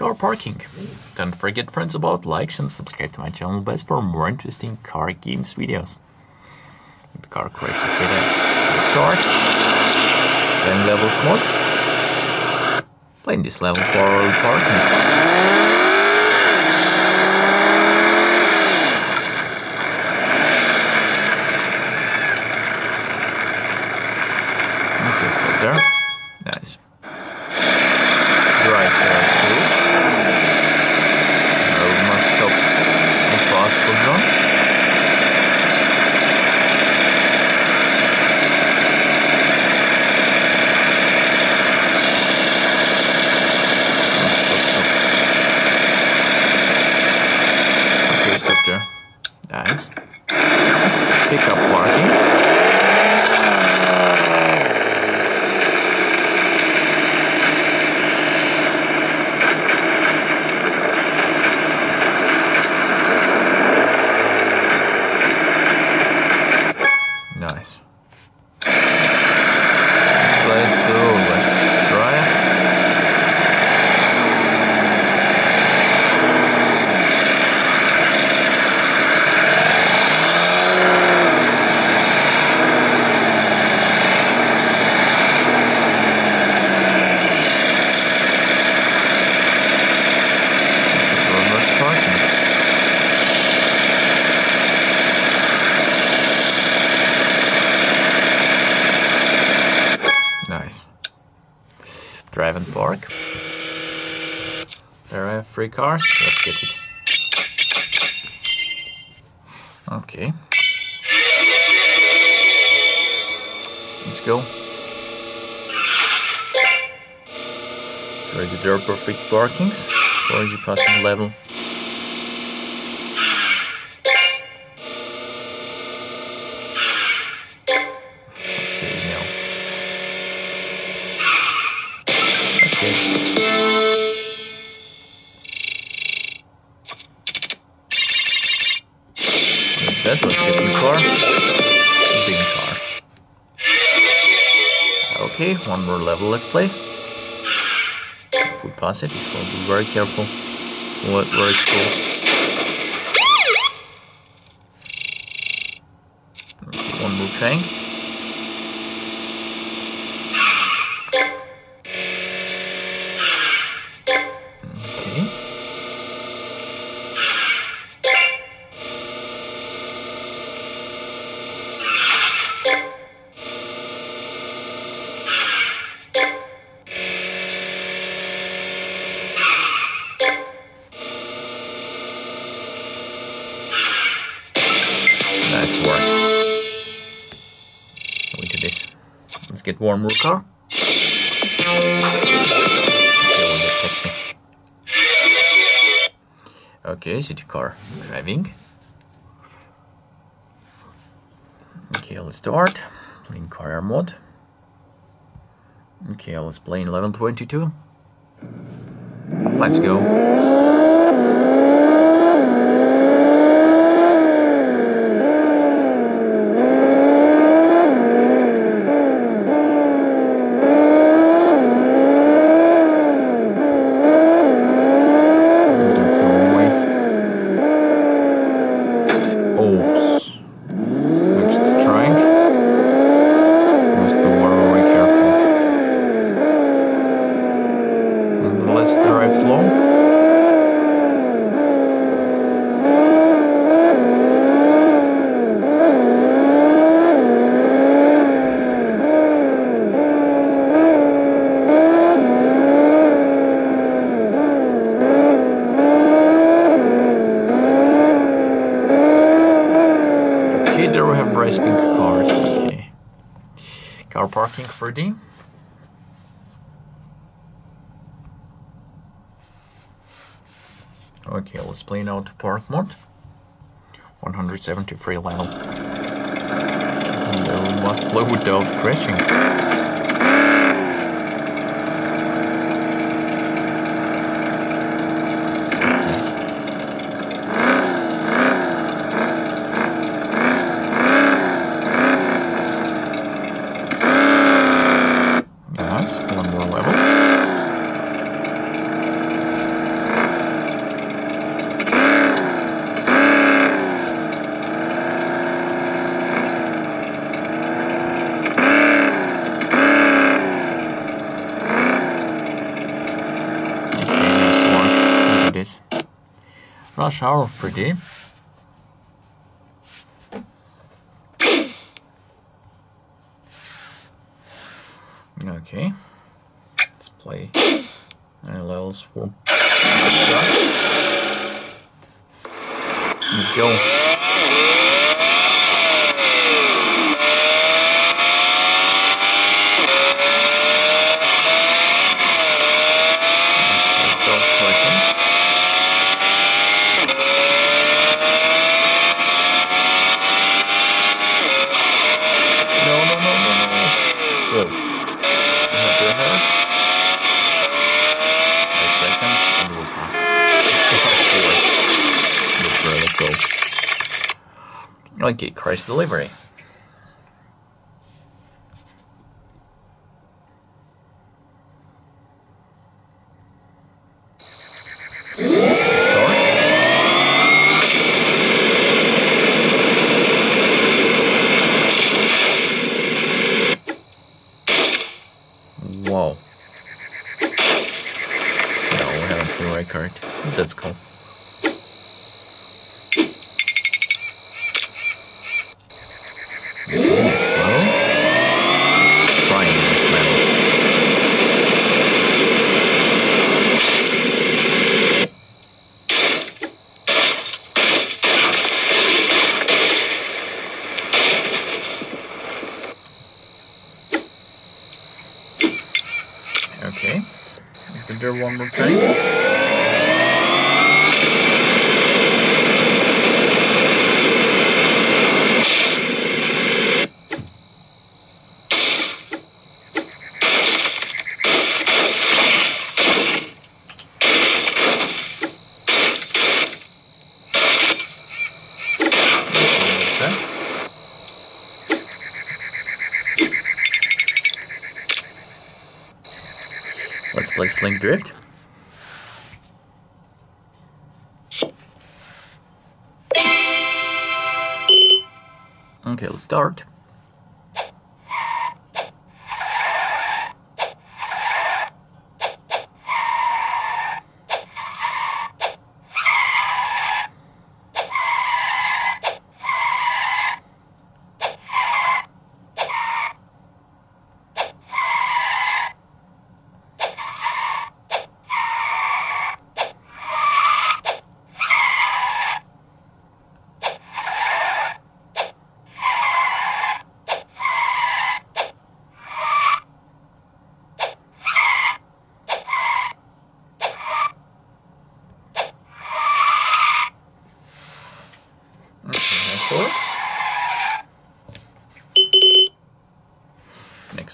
car parking. Don't forget friends about likes and subscribe to my channel best for more interesting car games videos. Car crashes with. Let's start. Then levels mod. Playing this level for parking. careful. Warmruka. Okay, city car driving. Okay, let's start. Playing career mode. Okay, let's play in 1122. Let's go. Plano to Parkmont, 173 level. And it was blowed out crashing. Rush hour, pretty. Okay, let's play levels for. Let's go. Okay, Christ delivery. Whoa.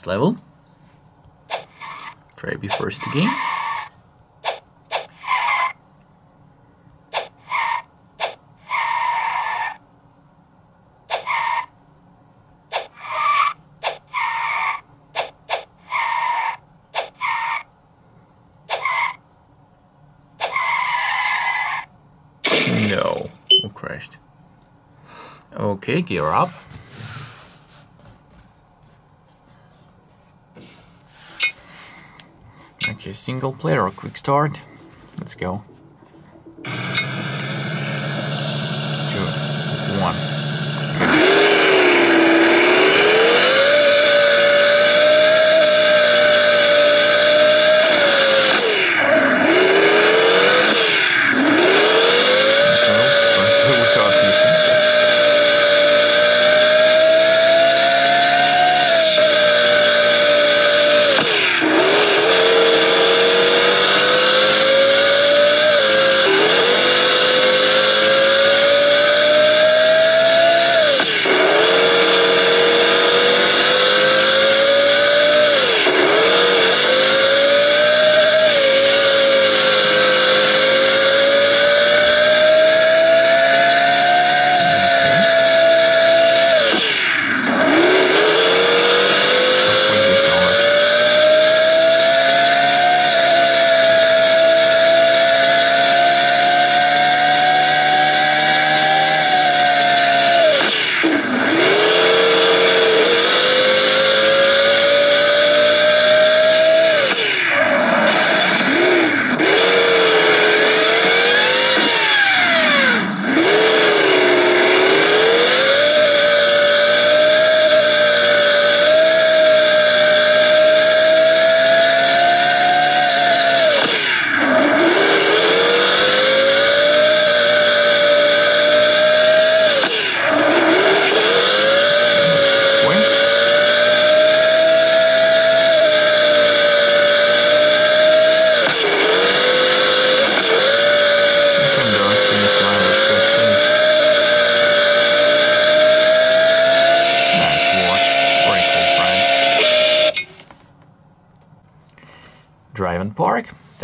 Level. Try be first again. No, oh, we crashed. Okay, gear up. Okay, single player or quick start. Let's go.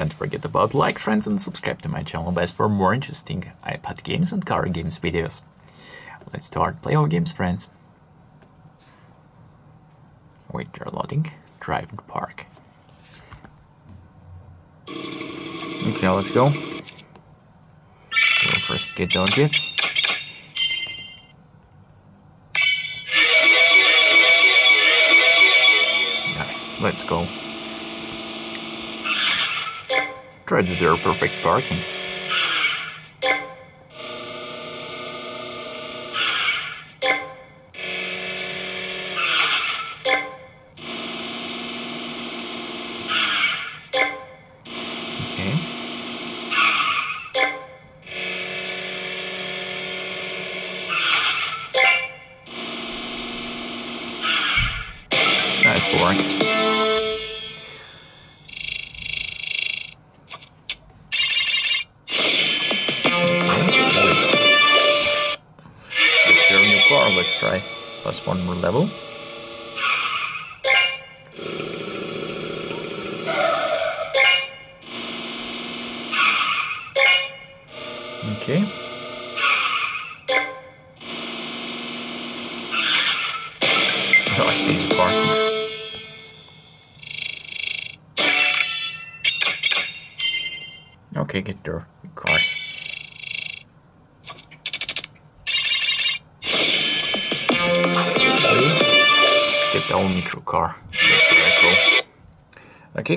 Don't forget about like, friends, and subscribe to my channel best for more interesting iPad games and car games videos. Let's start play our games, friends. Wait, they're loading. Drive and park. Okay, let's go. First get it. Nice, let's go. Try to perfect parking.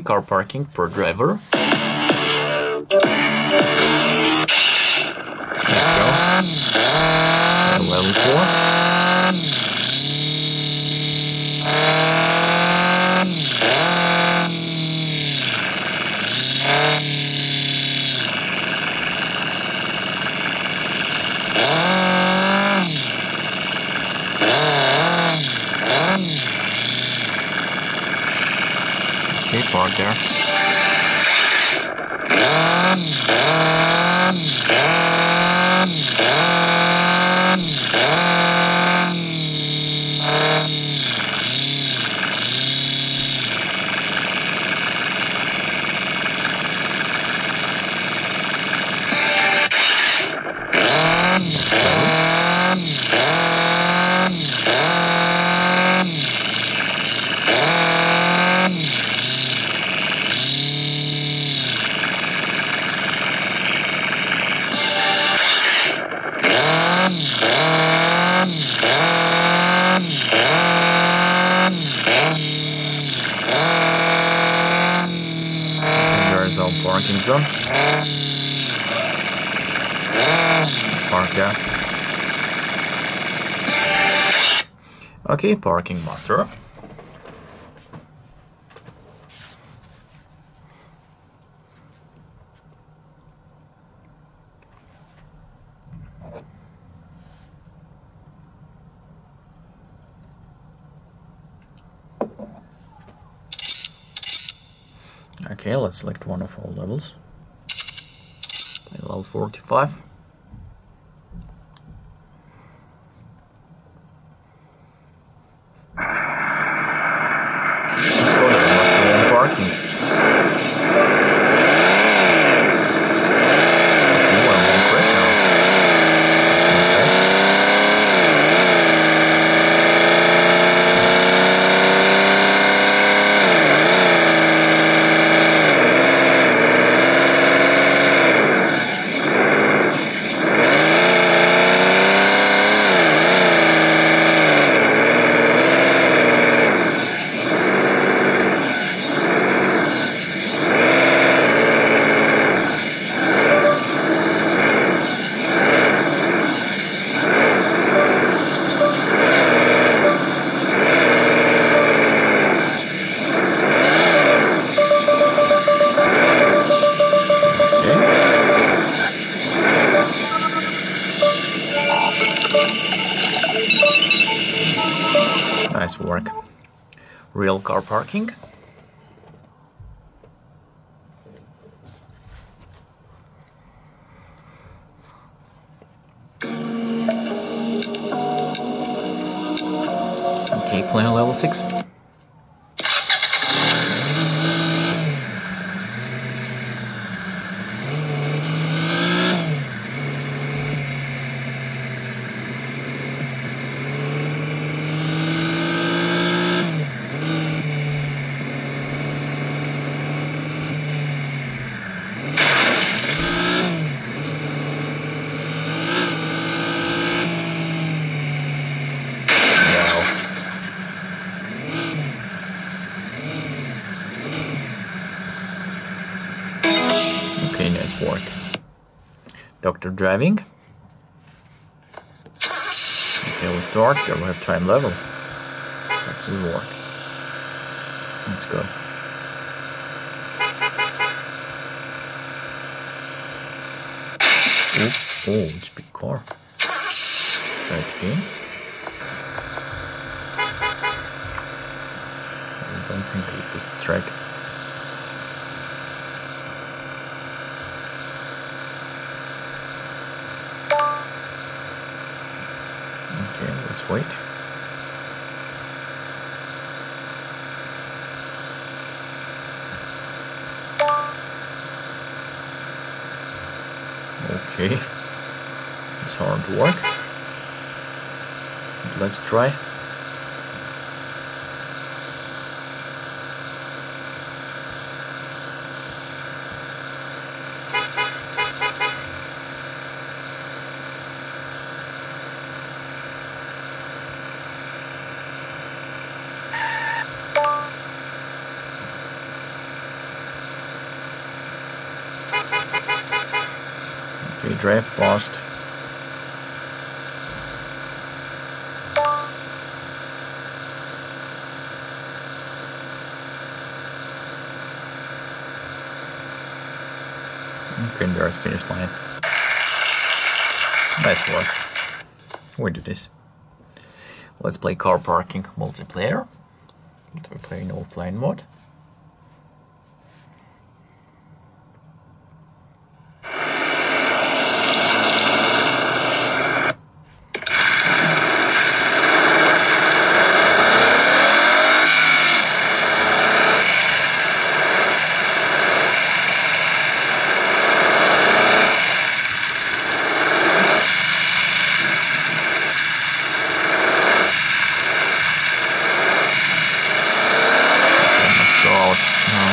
Car parking per driver. Parking master. Okay, let's select one of all levels. Level 45. Parking. Driving. Okay, we'll start. Then we have time level. That's the work. Let's go. Oops. Oh, it's big car. Try it again. I don't think it was track. Wait. Okay, it's hard work. Let's try. Drive fast. There's finish line. Nice work. We do this. Let's play car parking multiplayer. We're playing offline mode. Let's go out now.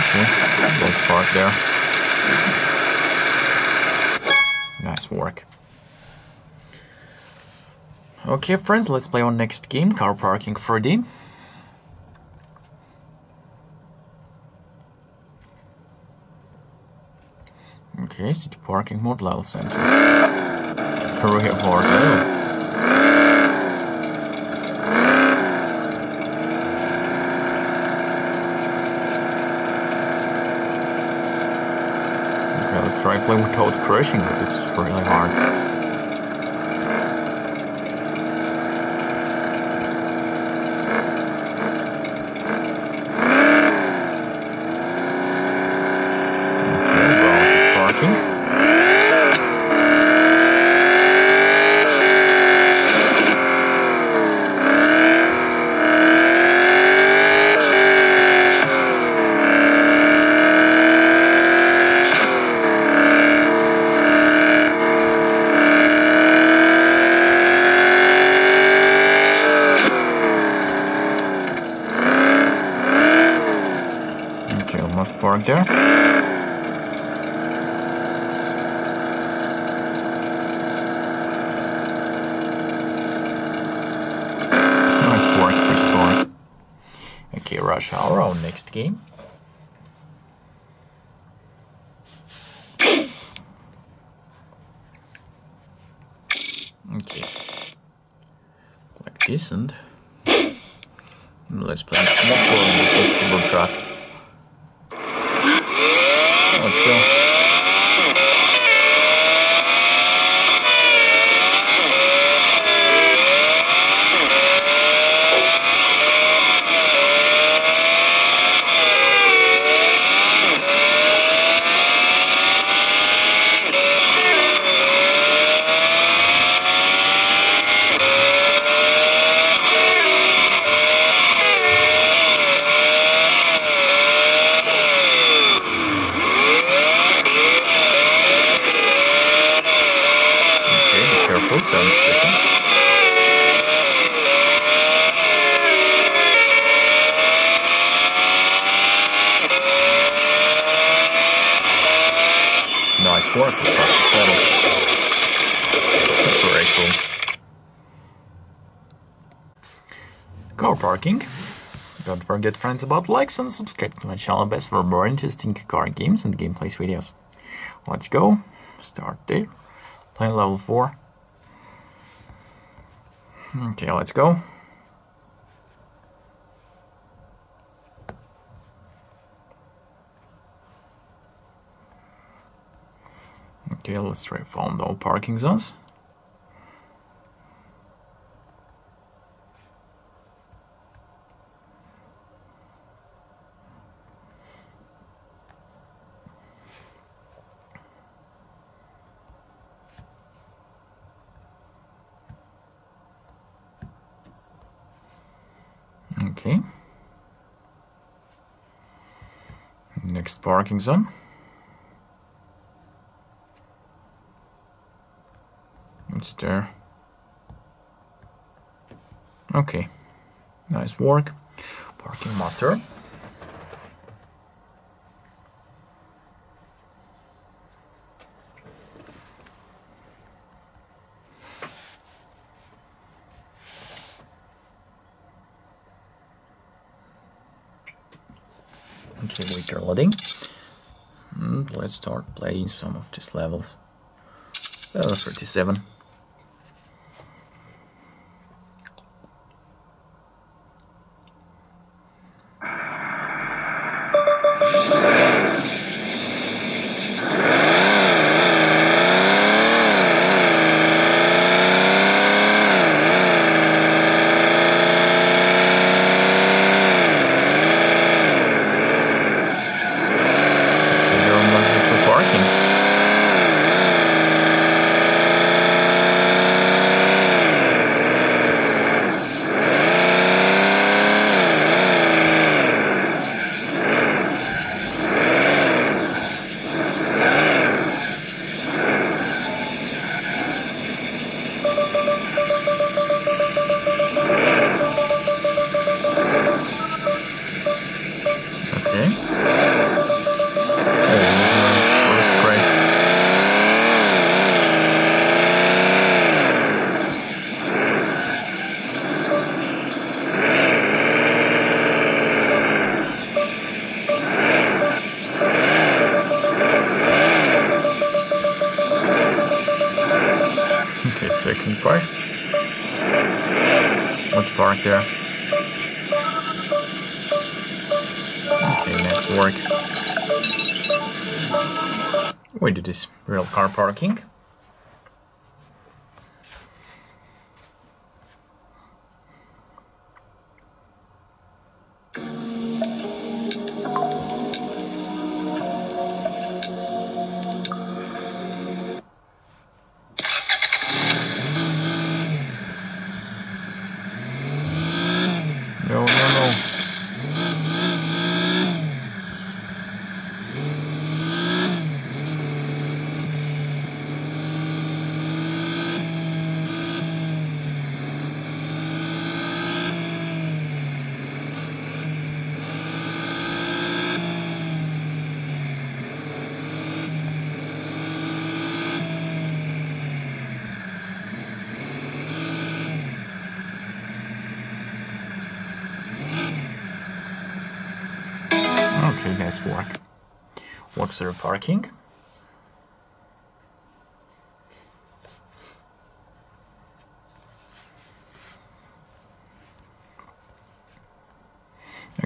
Okay, let's park there. Nice work. Okay, friends, let's play our next game, Car Parking 4D. Okay, city parking mode, level center. Hurry up, let's try playing without crashing, but it's really hard. Okay, well, parking. Okay, almost parked there. Nice work, three stars. Okay, Rush Hour, our next game. Okay. Like Friends about likes and subscribe to my channel best for more interesting car games and gameplays videos. Let's go. Start there. Playing level 4. Okay, let's go. Okay, let's try found all parking zones. Okay. Next parking zone. It's there. Okay. Nice work. Parking master. Okay, wait, are loading. And let's start playing some of these levels. Level 37. There. Okay, nice work. Wait, this real car parking.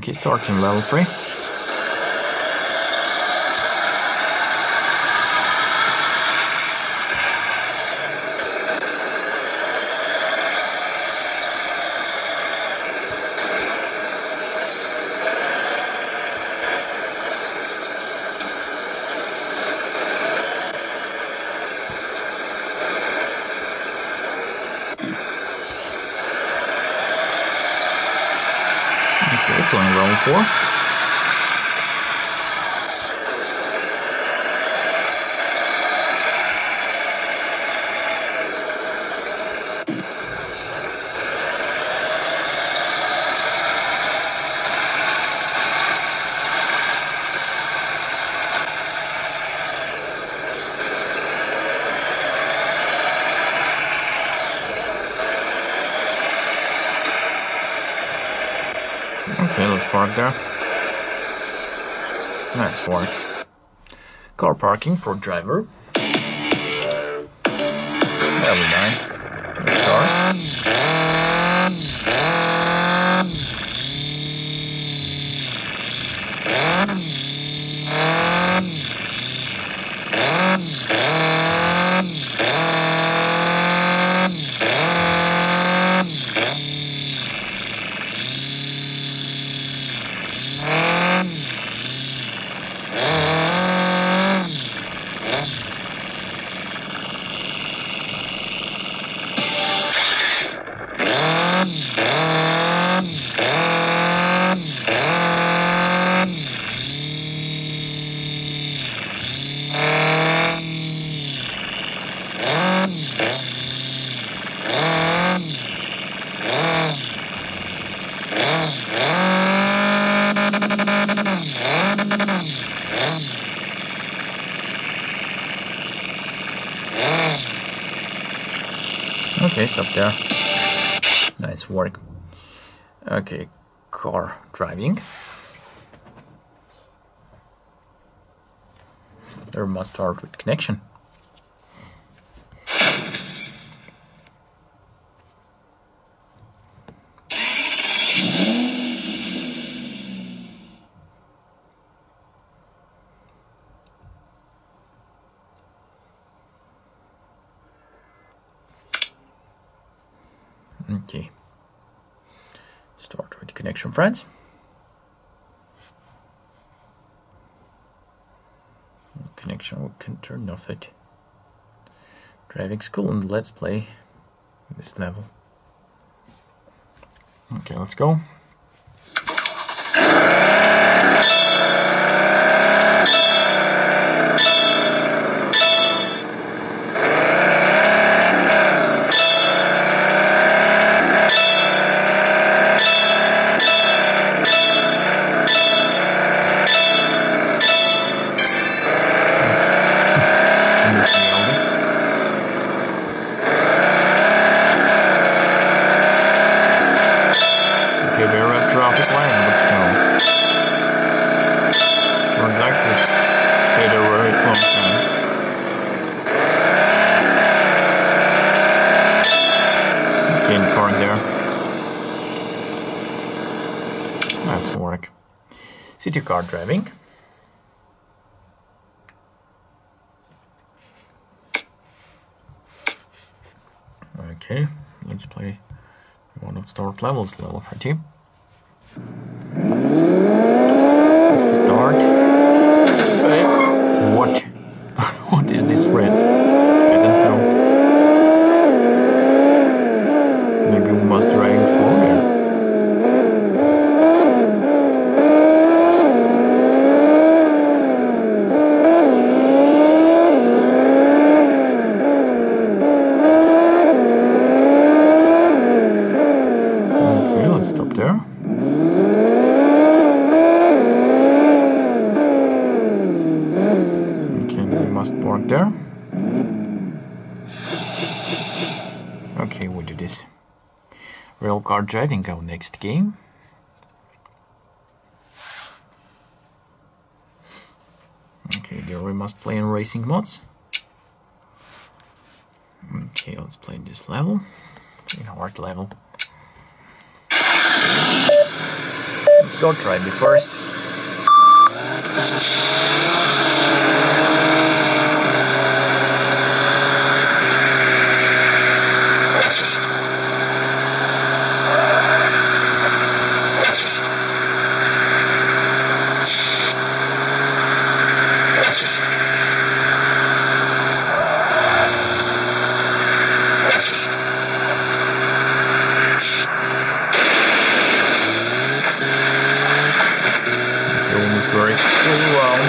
Okay, starting level 3. Park there. Nice work. Car parking for driver. That'll nice. Let's start. Okay, stop there. Nice work. Okay, car driving. There must start with connection. Okay. Start with the connection, friends. Connection, we can turn off. Driving school and let's play this level. Okay, let's go. in this reality. Okay, we're at traffic light, but no. We'd like to stay there very long time. Okay, in park there. Nice work. City car driving. Okay, let's play start levels, level 30. Let's start. What is this red? I don't know. Maybe we must driving slower. Okay, let's stop there. Okay, we must park there. Okay, we'll do this. Rail car driving, our next game. Okay, there we must play in racing mods. Okay, let's play in this level. In hard level. Let's go try me first. Film is very cool round.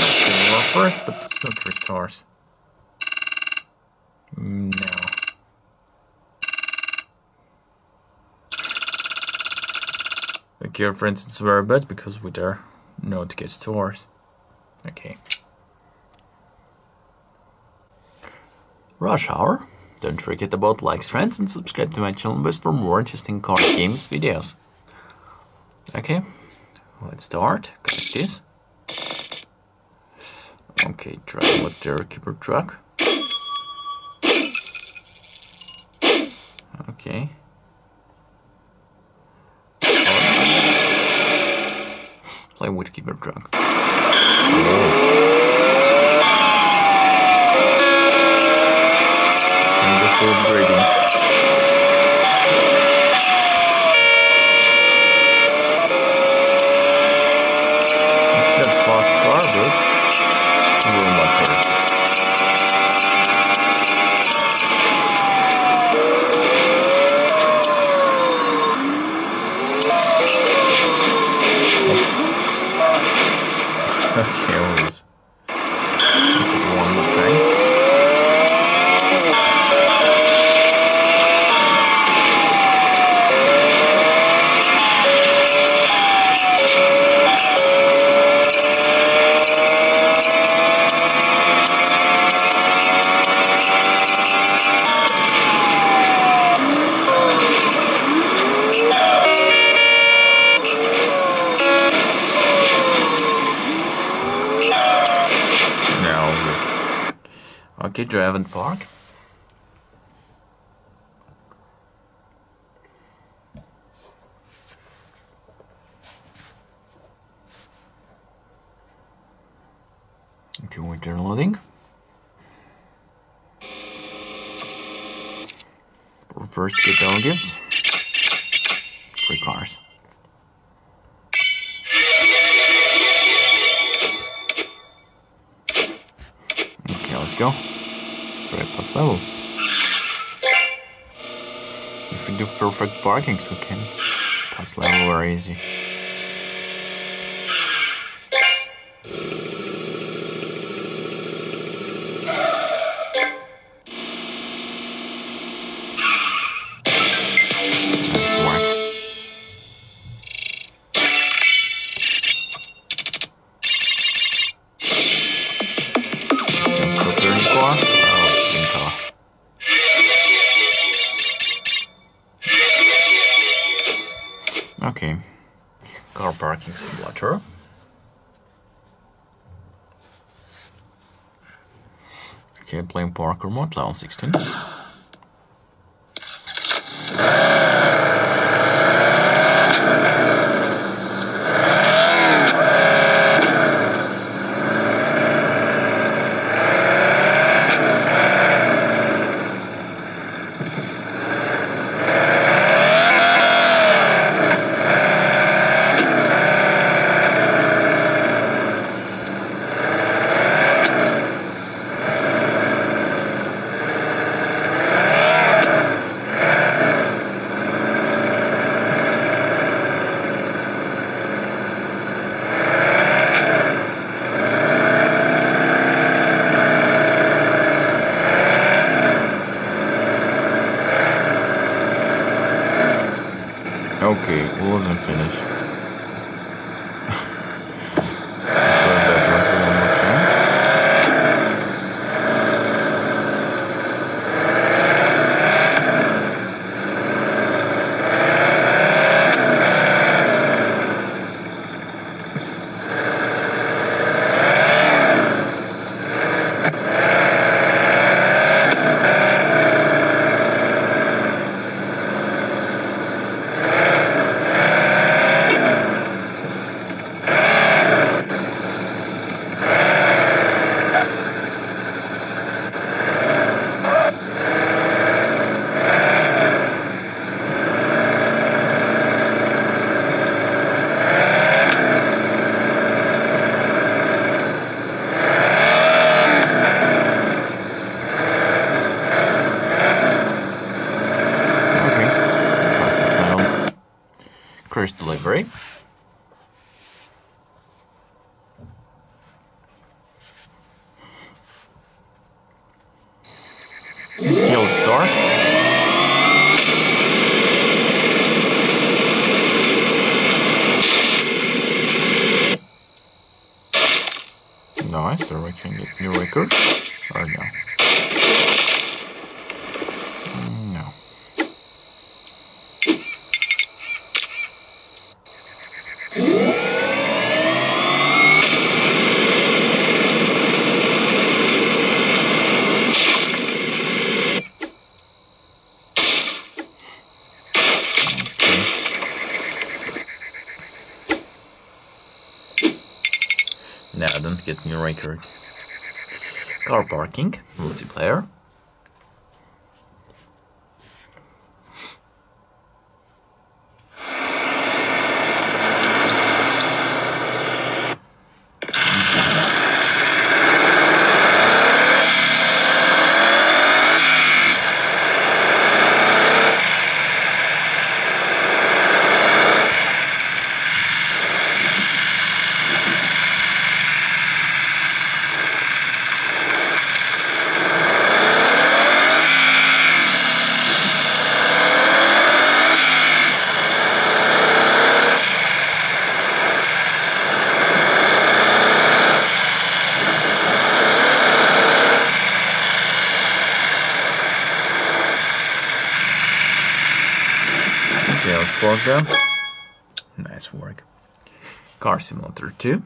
Okay, well, first, but it's not three stars. No. Okay, for instance, very bad because we're there No ticket stores. Okay. Rush Hour. Don't forget about likes, friends, and subscribe to my channel best for more interesting car games videos. Okay, let's start. Connect this. Okay, try with the keeper truck. Okay. Play with keeper truck. And the. Okay, playing Parker mode, level 16. No, don't get me record. Car parking, multiplayer. Nice work. Car Simulator 2.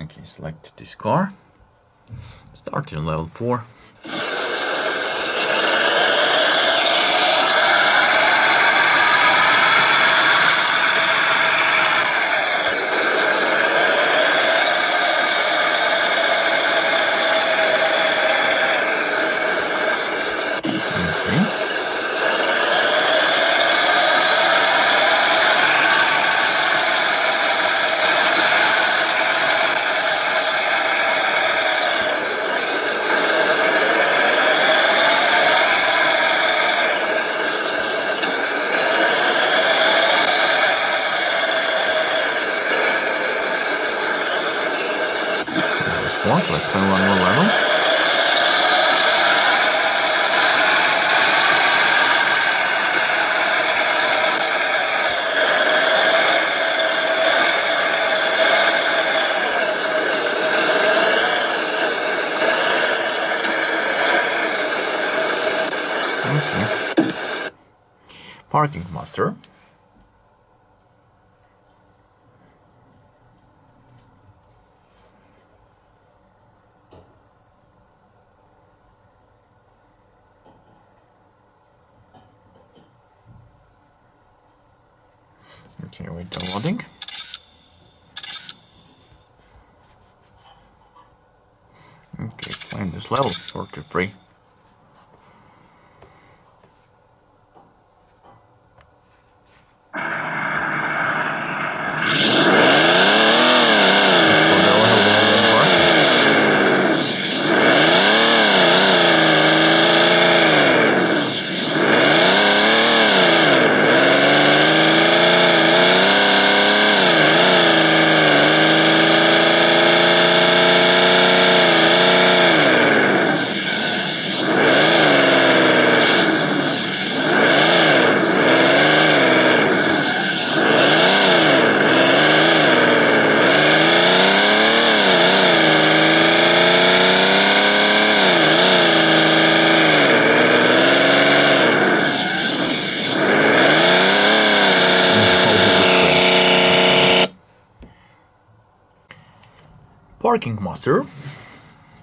Okay, select this car. Start in level 4. well, sort of free. Parking Master.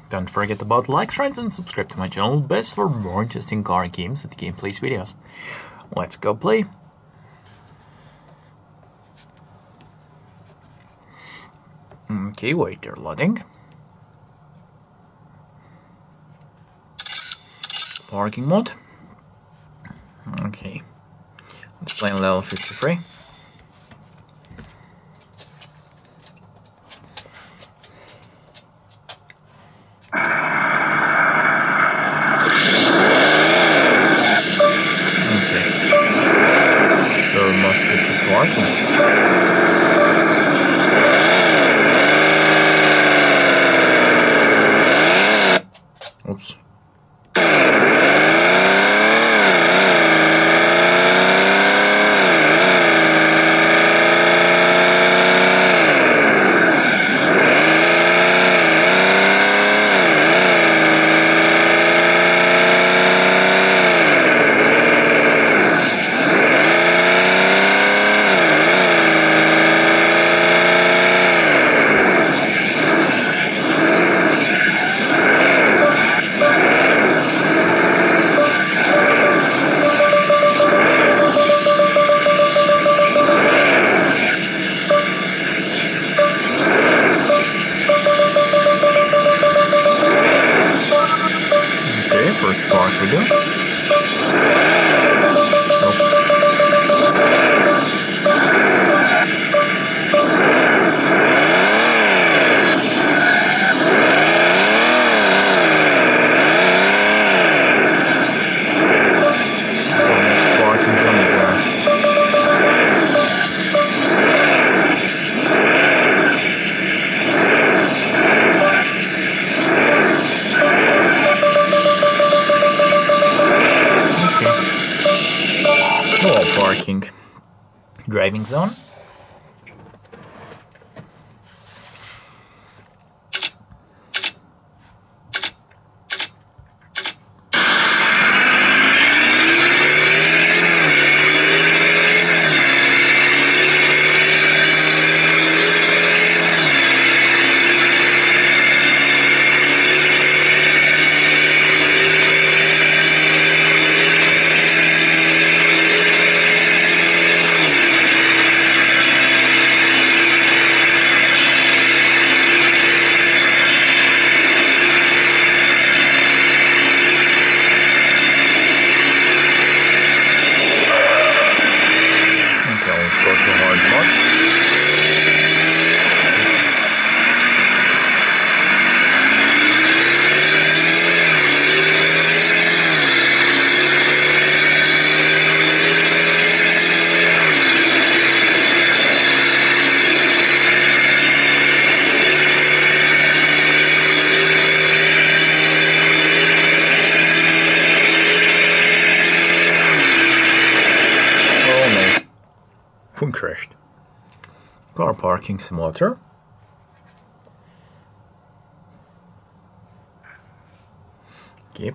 Don't forget about like, friends, and subscribe to my channel best for more interesting car games and gameplays videos. Let's go play. Okay, wait, they're loading. Parking mode. Okay. Let's play on level 53.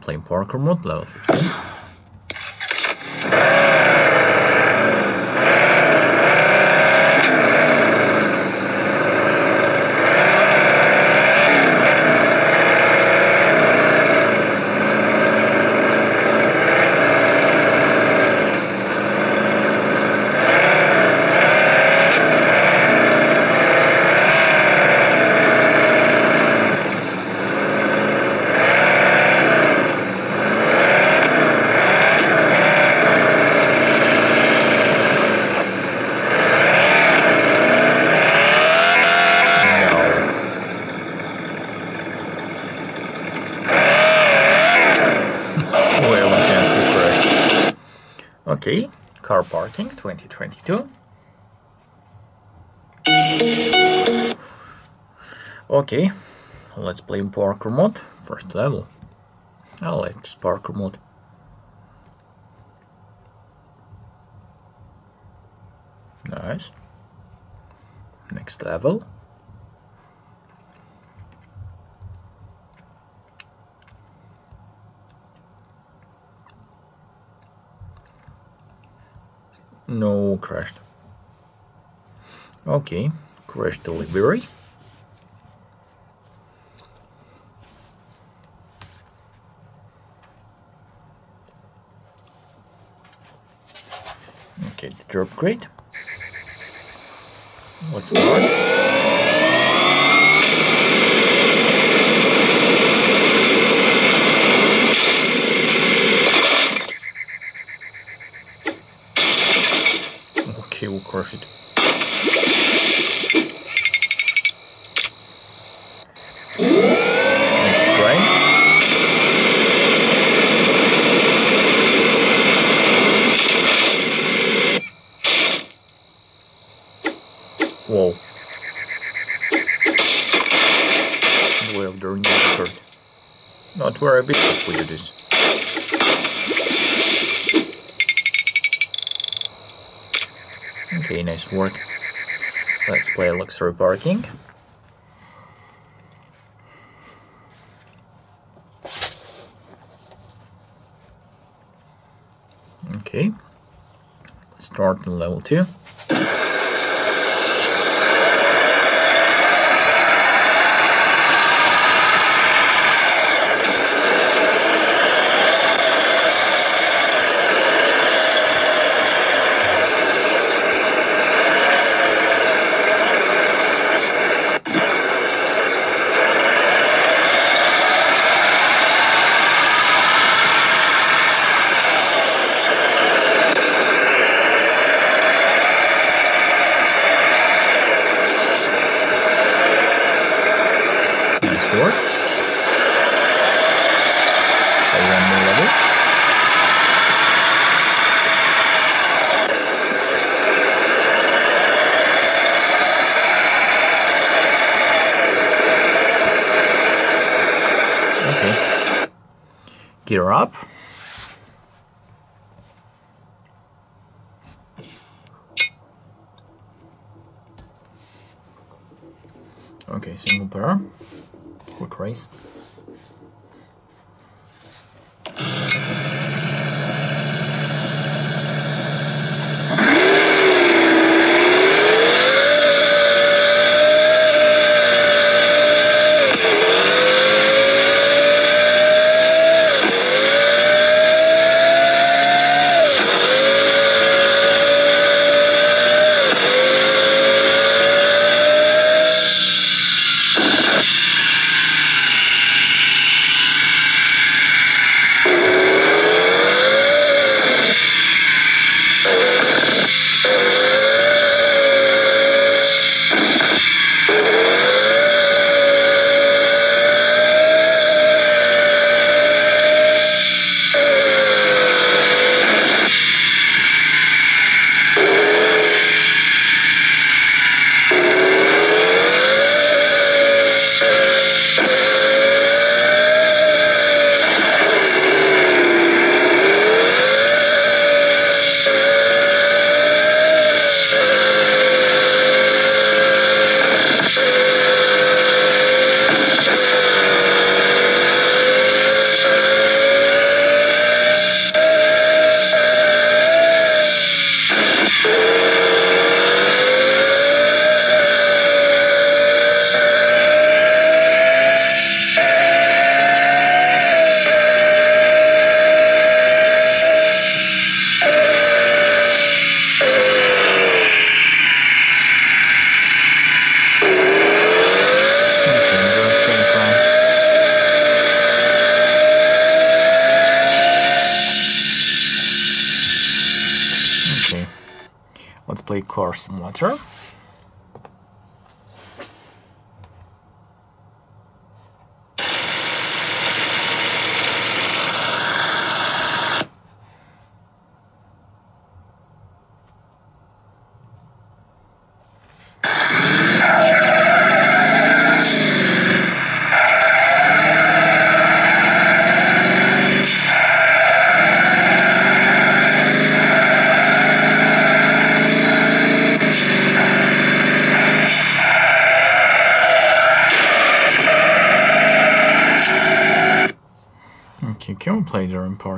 Playing parkour mode, level 15. No. Well, we can correct. Okay, car 2022. Okay, let's play in parkour mode, first level. I like parkour mode. Okay, crash delivery. Okay, the drop crate. Let's start. Okay, we'll crush it. Big with this. Okay, nice work. Let's play luxury parking. Okay. Start level 2.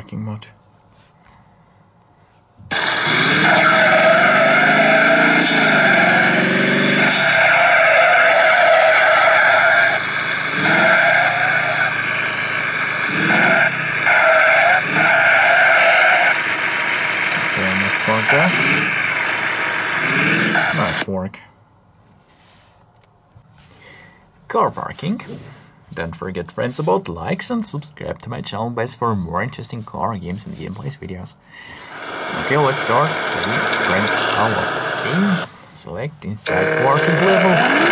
Parking mode? Okay, almost parked there. work. Car parking. Don't forget friends about likes and subscribe to my channel guys for more interesting car games and gameplays videos. Okay, let's start. Friends, game. Select inside working level.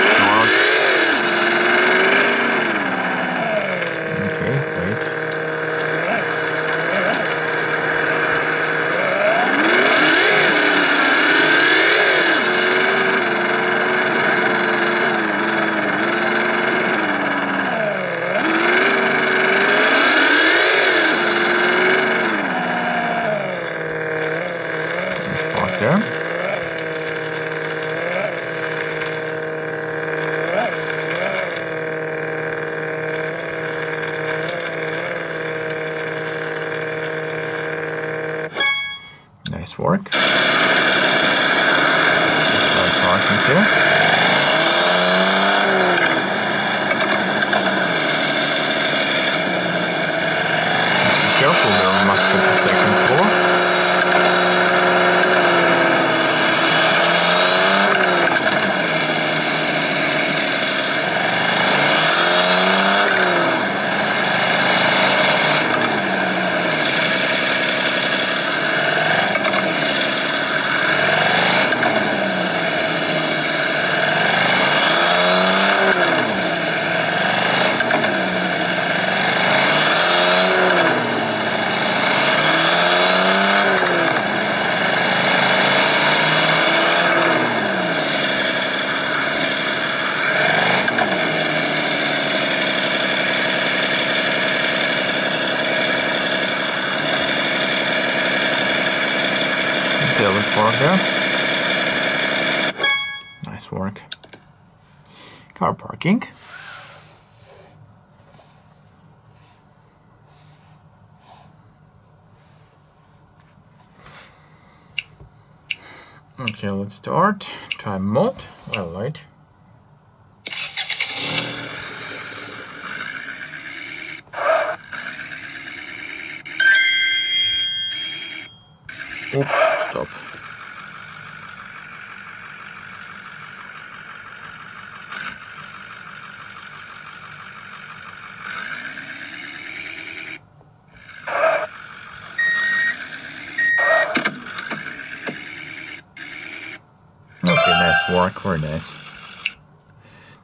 Very nice.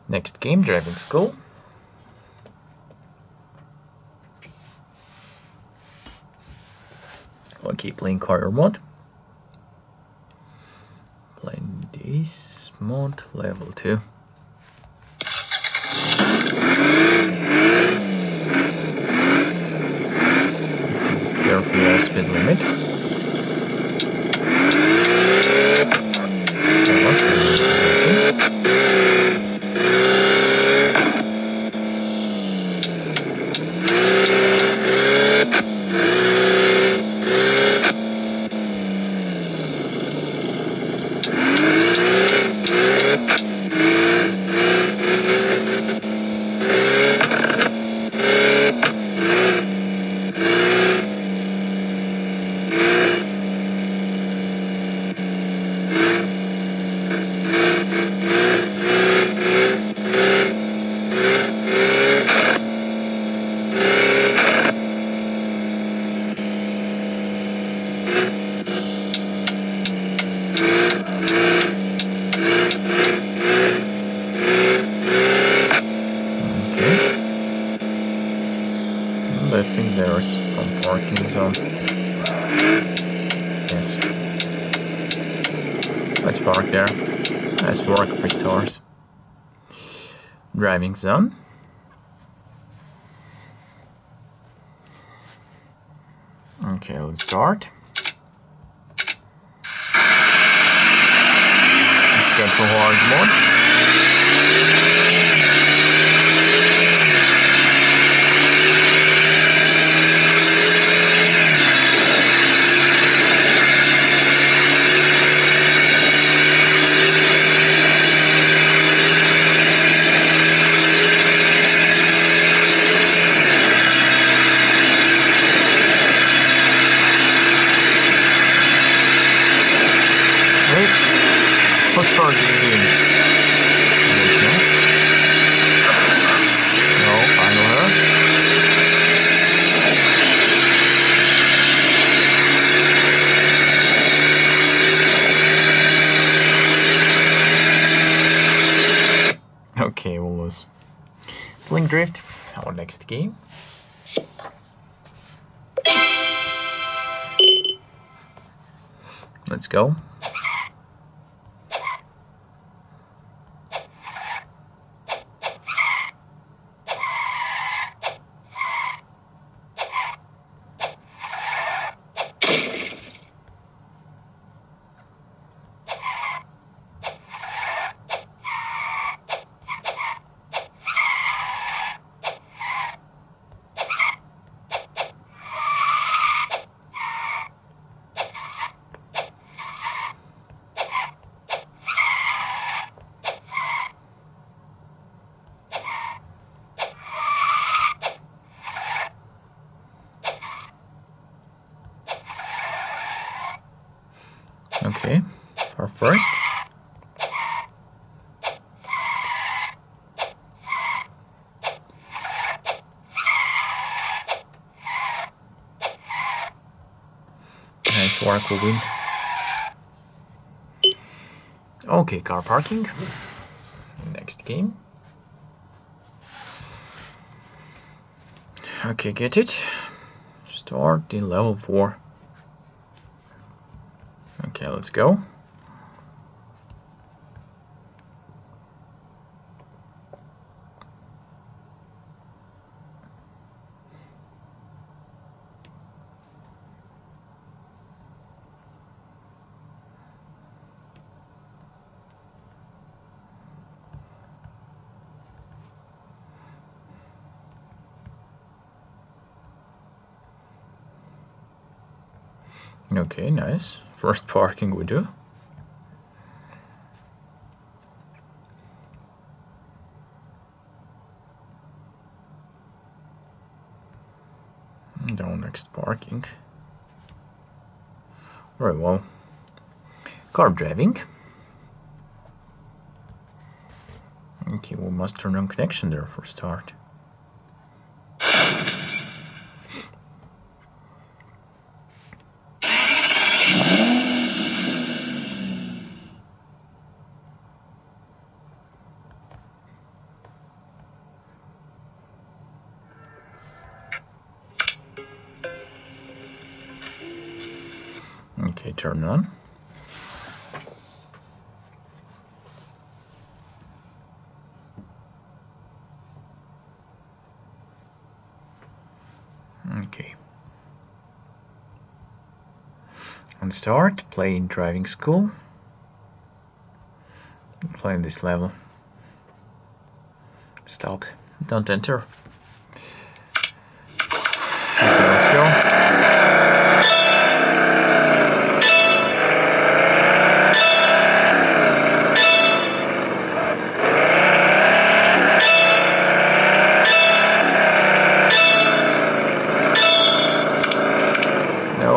Next game, driving school. Okay, playing career mode. Playing this mode, level 2. Careful speed limit. I think there's a parking zone. Yes. Let's park there. Nice work, stores. Driving zone. Okay, let's start. Let's go to hard mode. What start do you do? Drift, our next game. Let's go. Okay, our first. Nice work, win. Okay, car parking. Next game. Okay, get it. Start in level 4. Let's go. Okay, nice. First parking we do. Now next parking. Very well. Car driving. Okay, we must turn on connection there for start. Start, play in driving school. Play in this level. Stop. Don't enter. Okay, let's go. No.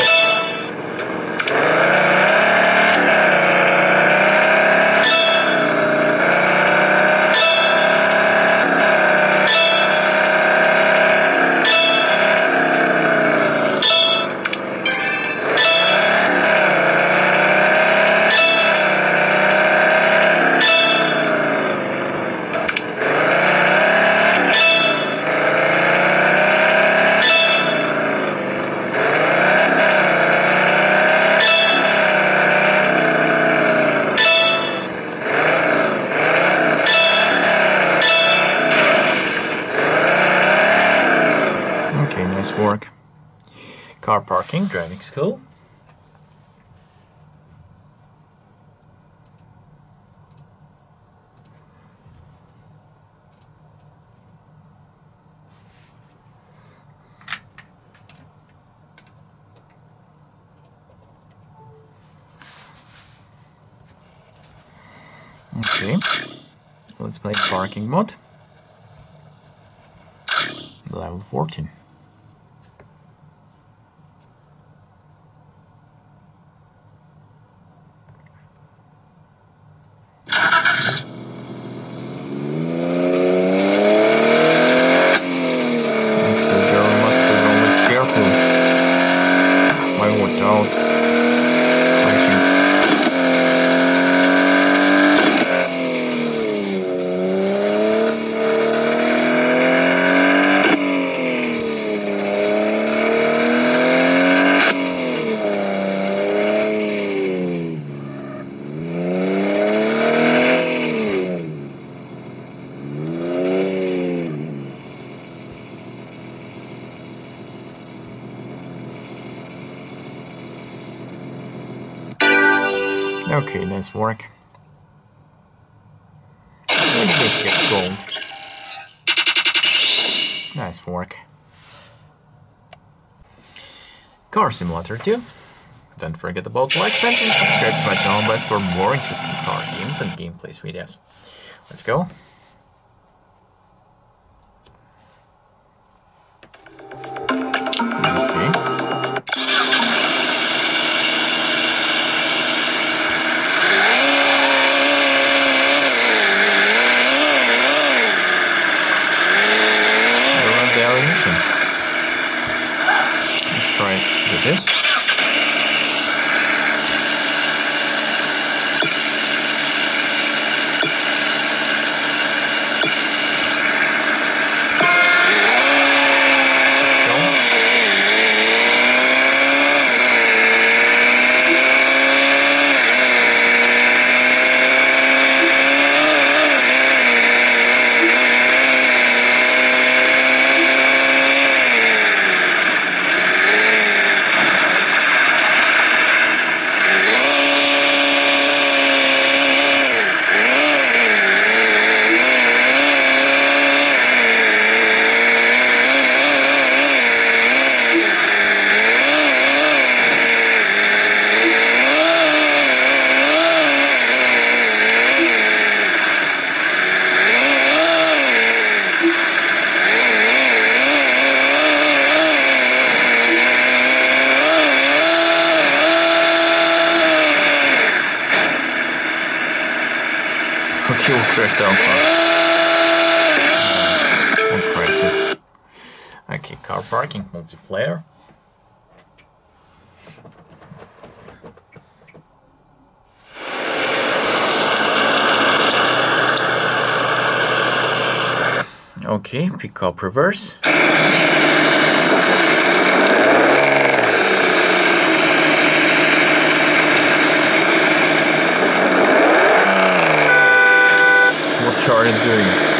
Okay, nice work. Car driving school. Okay, let's play parking mod. Level 14. The girl must be very careful. My without patience. Work. Get gold. Nice work. Car Simulator 2. Don't forget about like, comment, and subscribe to my channel guys for more interesting car games and gameplays videos. Let's go. Okay, pick up reverse. started doing.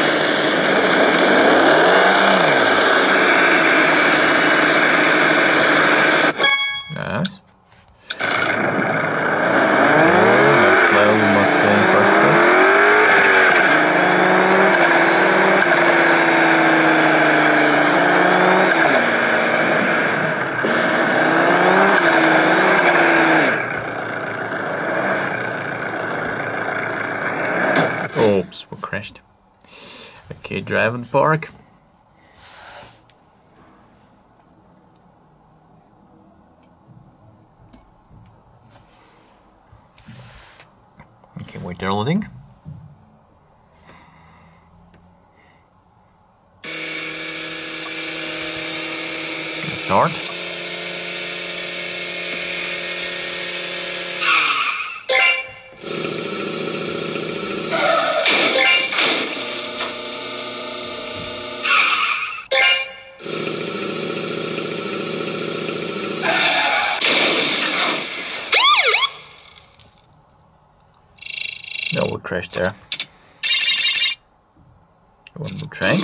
Oops, we crashed. Park. Okay, wait, they're loading. Start. No, we crashed there. One more train.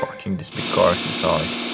Parking these big cars inside.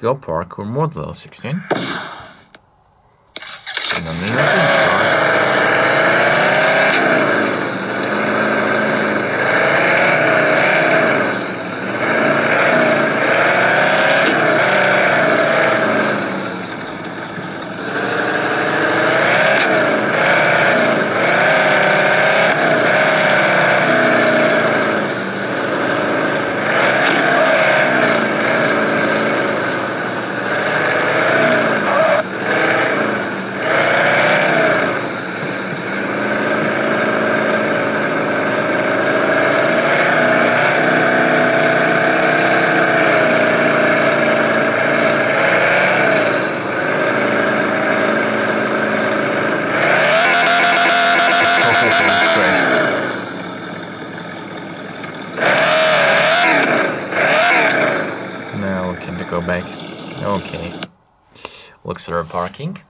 Go parkour mode level 16. Luxury parking.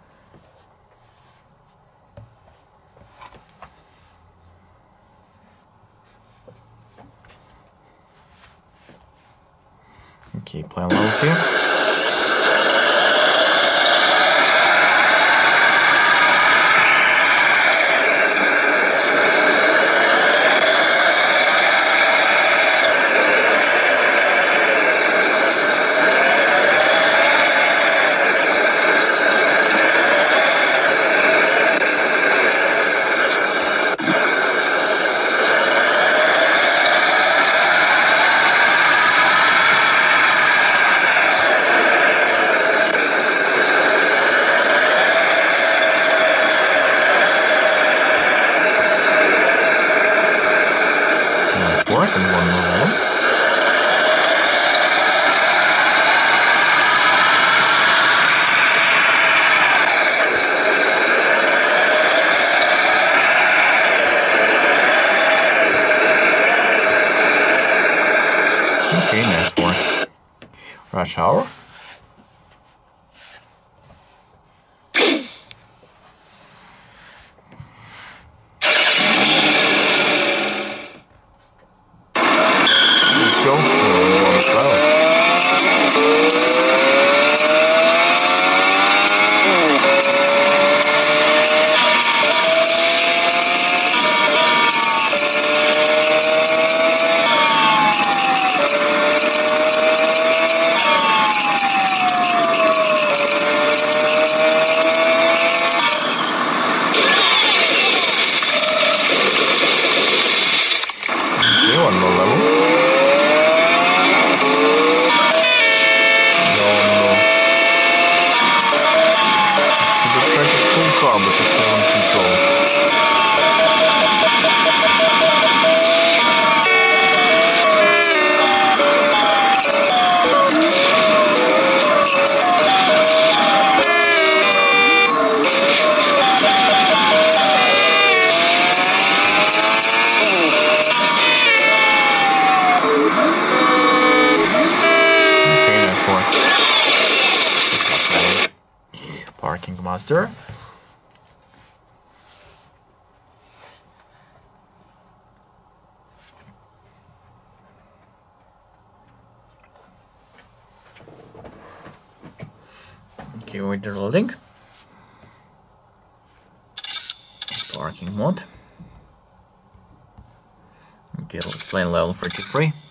Let's play level 43.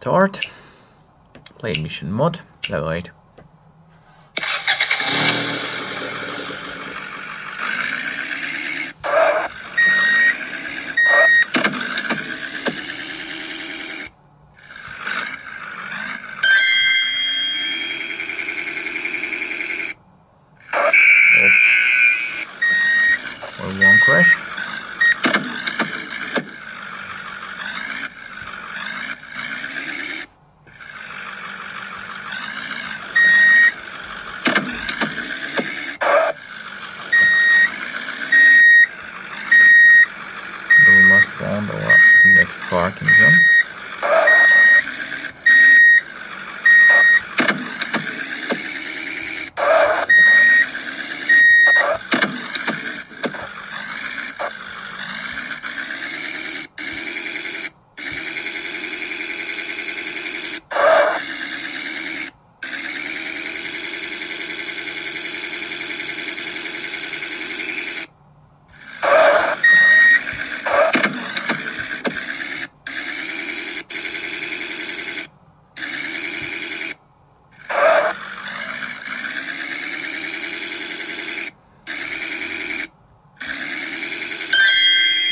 Start. Play mission mode, level 8. parking zone.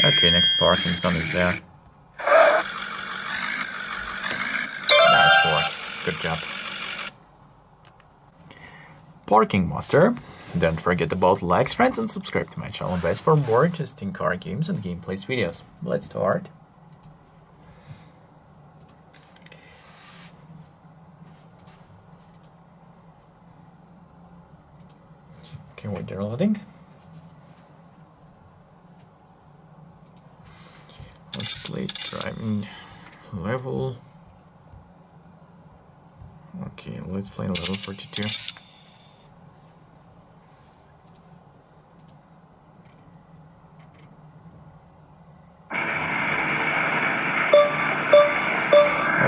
Next parking zone is there. Nice work. Good job. Parking Master. Don't forget about likes, friends, and subscribe to my channel best for more interesting car games and gameplays videos. Let's start. Okay, wait, they're loading. Let's play driving level. Okay, let's play level 42.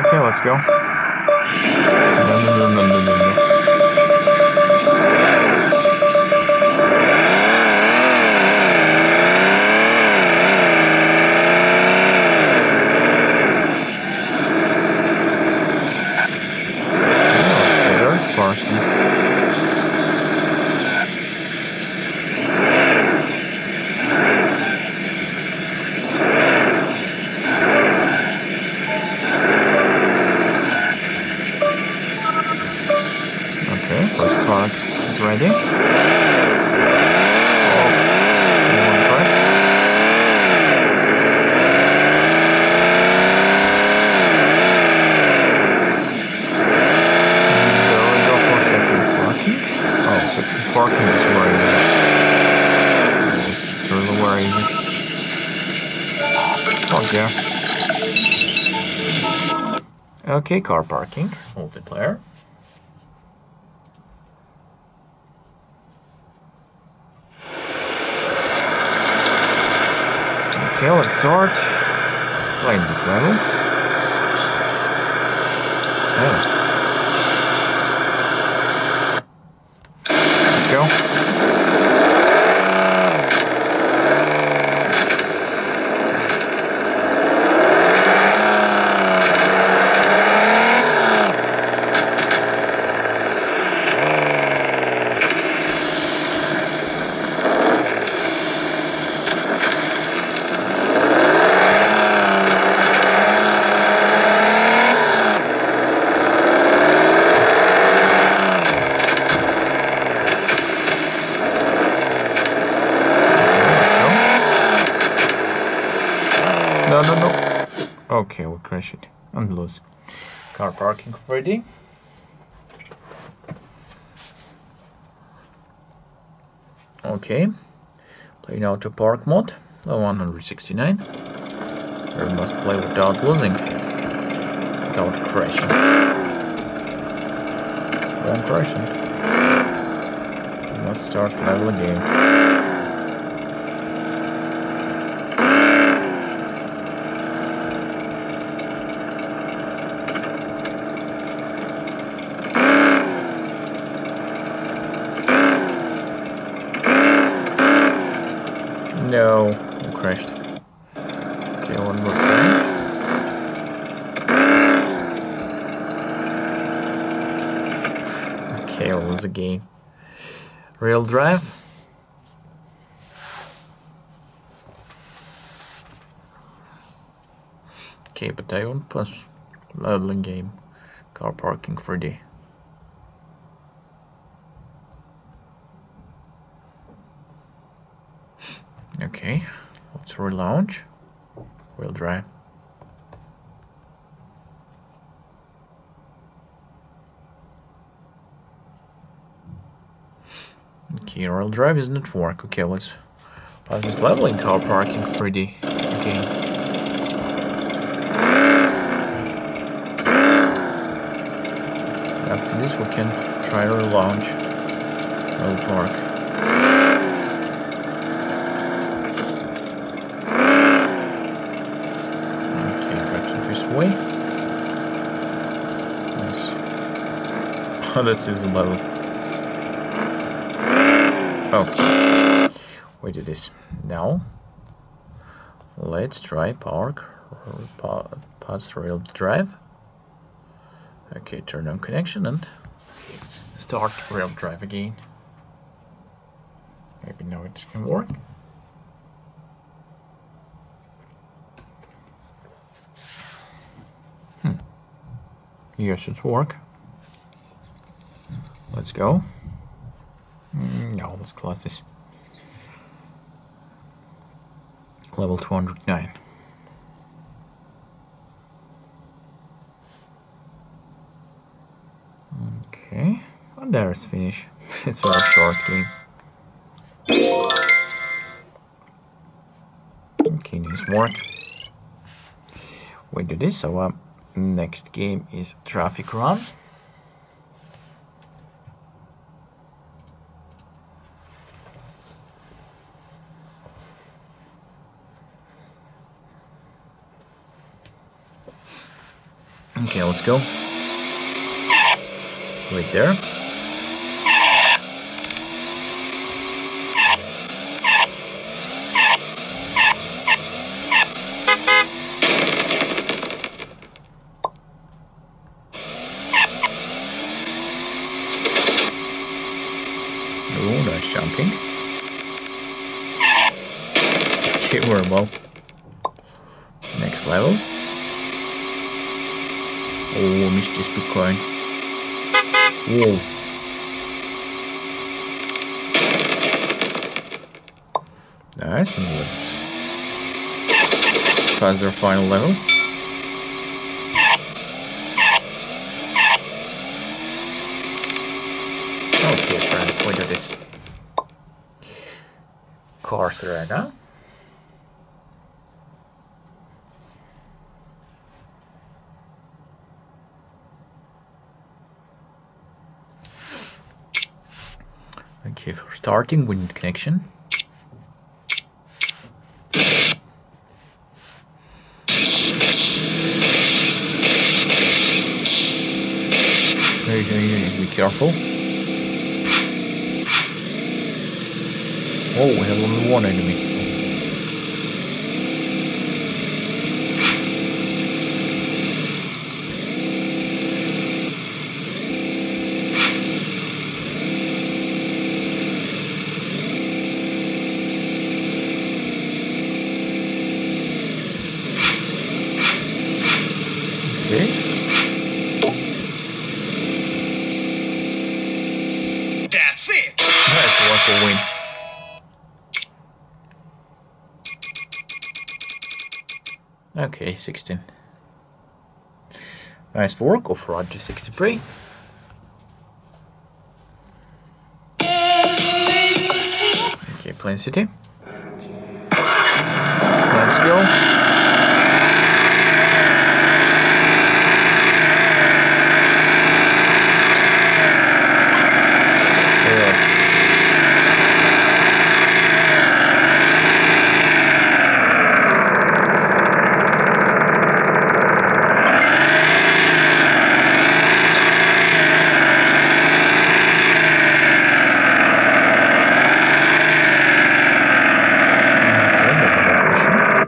Okay, let's go. Okay, car parking, multiplayer. Okay, let's start playing this level. Yeah. Let's go. No, no, no. Okay, we'll crash it and lose. Car parking ready. Okay. Playing to park mode. The 169. We must play without losing. Without crashing. Won't crashing. We must start level again. No, I crashed. Okay, one more time. Okay, what was the game? Real drive? Okay, won't leveling game. Car parking for the Okay, let's relaunch. Wheel drive. Okay, real drive is not work. Okay, let's pass this leveling car parking 3D again. After this, we can try to relaunch Level Park. Okay, back to this way. Nice. Oh, that's his level. Okay. We do this. Now, let's try park, pa pass rail drive. Okay, turn on connection and start real drive again. Maybe now it can work. Hmm. Yes, it's work. Let's go. Hmm, no, let's close this. Level 209. Okay, and there's finish. it's a short game. Okay, nice work. We do this, so um, next game is Traffic Run. Okay, let's go. Right there. Oh, nice jumping. Okay, we're well. Next level. Oh, missed this big coin. Whoa. Nice, and let's pass their final level. Oh, okay, friends, we do this. Course now. Okay, for starting, we need connection. Careful. Oh, we have only one enemy. 16. Nice work of Roger 63. Okay, Plain City. Let's go. Yeah. Okay, no congratulations.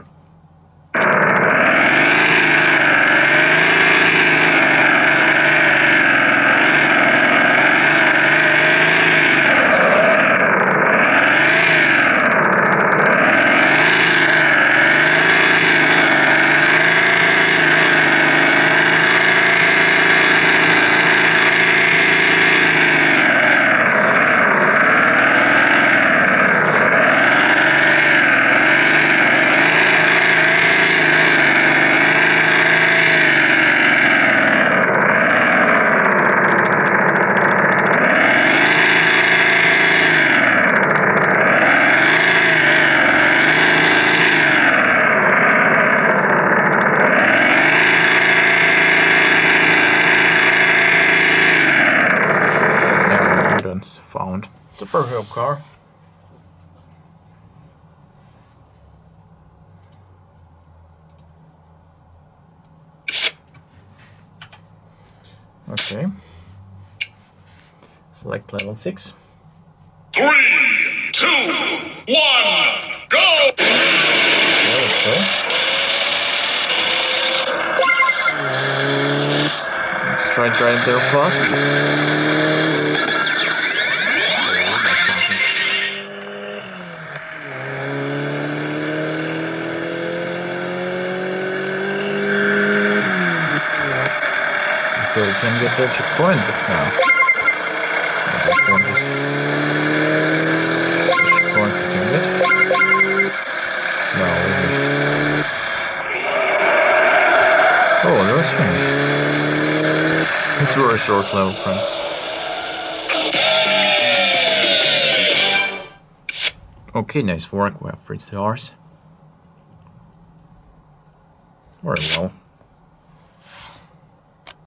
Now evidence found. Super help car. Okay. 6. Three, two, one, go! Let's try drive there fast. Okay, we can get the checkpoint now. Very short level, friends. Okay, nice work. We have three stars.